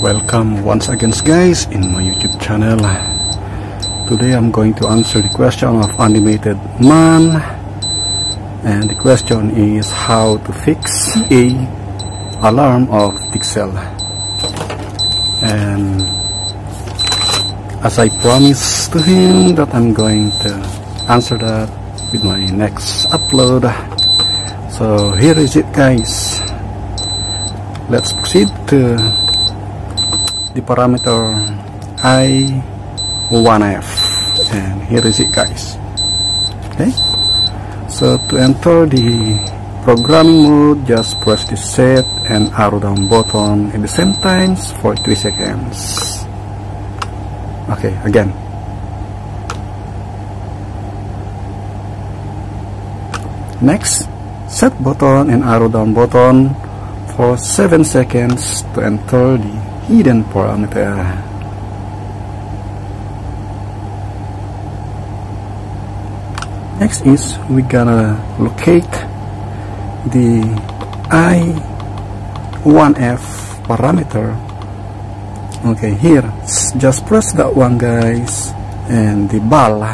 Welcome once again guys in my YouTube channel. Today I'm going to answer the question of animated man and the question is how to fix CA alarm of Dixell and as I promised to him that I'm going to answer that with my next upload. So here is it guys. Let's proceed to the parameter i1f and here is it guys. Okay. So to enter the programming mode just press the set and arrow down button at the same times for 3 seconds. Okay again next set button and arrow down button for 7 seconds to enter the hidden parameter. Next is we gonna locate the i1f parameter. Okay here just press that one guys and the ball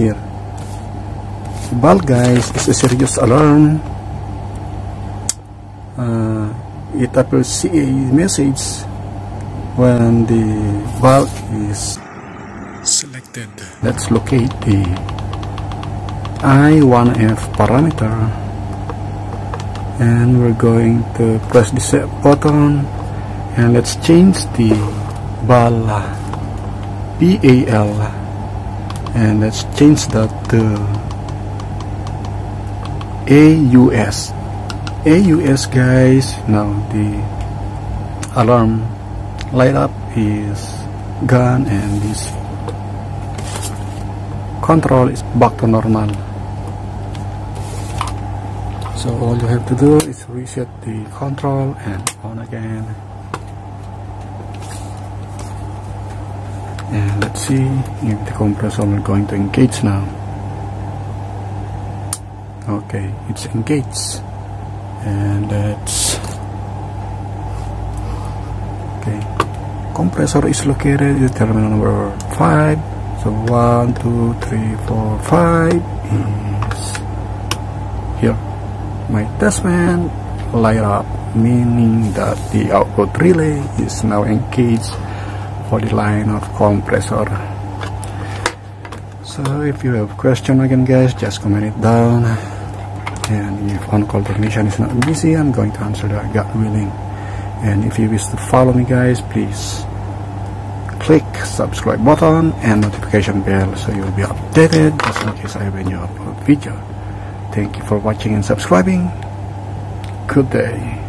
here ball guys is a serious alarm. Uh, it appears a message when the valve is selected. Let's locate the I1F parameter. And we're going to press the set button. And let's change the BAL BAL and let's change that to AUS AUS guys. Now the alarm light up is gone and this control is back to normal. So all you have to do is reset the control and on again. And let's see if the compressor is going to engage now okay it's engaged and that's okay. Compressor is located in the terminal number 5 so 1 2 3 4 5 is here. My testman light up meaning that the output relay is now engaged for the line of compressor. So if you have question again guys just comment it down and if on-call technician is not busy I'm going to answer that God willing. And if you wish to follow me guys please click subscribe button and notification bell so you'll be updated just in case I have a new upload video. Thank you for watching and subscribing. Good day